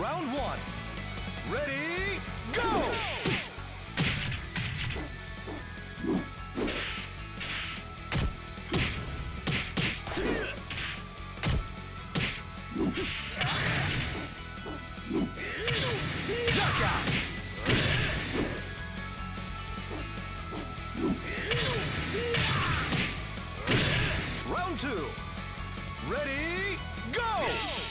Round one. Ready, go! Knockout! Round two. Ready, go!